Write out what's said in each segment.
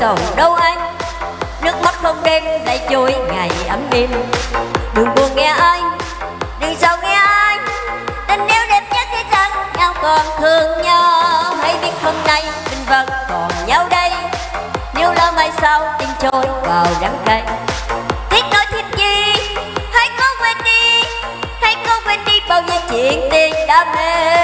sầu đâu anh? Nước mắt không đêm lại trôi, ngày ấm đêm. Đừng buồn nghe anh, đừng sầu nghe anh. Tình yêu đẹp nhất thế gian, nhau còn thương nhau. Hãy biết hôm nay mình vẫn còn nhau đây. Nếu lo mai sau, tình trôi vào đắng cay. Thích nói thêm gì, hãy cố quên đi. Hãy cố quên đi bao nhiêu chuyện tình đam mê.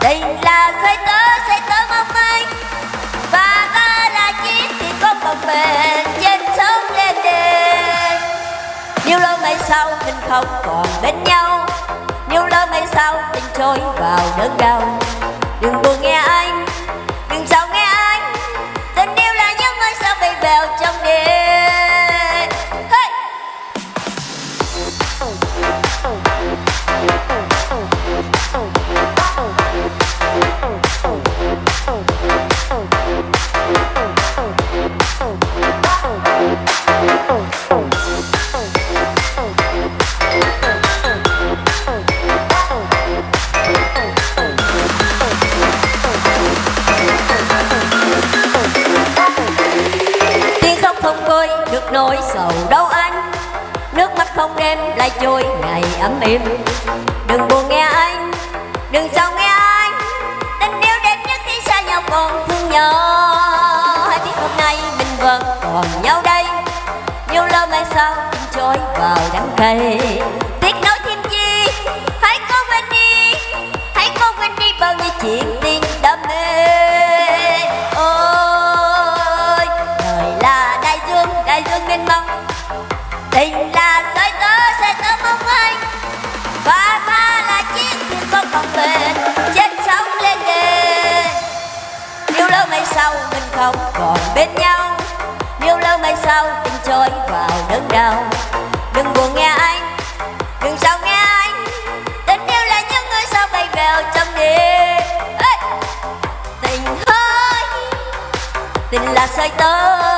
Tình là xoay tớ xoay tớ mong manh. Và ta là chiếc thì có bồng bền trên sông lên đền. Nếu lâu mai sau mình không còn bên nhau nếu lâu mai sau tình trôi vào đớn đau. Đừng buồn nghe nỗi sầu đâu anh. Nước mắt không đêm lại trôi, ngày ấm êm. Đừng buồn nghe anh, đừng sao nghe anh. Tình yêu đẹp nhất khi xa nhau còn thương nhau hãy biết hôm nay mình vẫn còn nhau đây. Nhiều lâu mai sau tình trôi vào đắng cay tiếc nói thêm chi, hãy cố quên đi, hãy cố quên đi bao nhiêu chuyện tình là sợi tơ sẽ tơ mong anh và ta là chiếc thuyền con còn bền chết sống lên đền nếu lâu mai sau mình không còn bên nhau nếu lâu mai sau tình trôi vào đớn đau. Đừng buồn nghe anh đừng sao nghe anh tình yêu là những người sao bay vào trong đêm. Tình hỡi, tình là sợi tơ.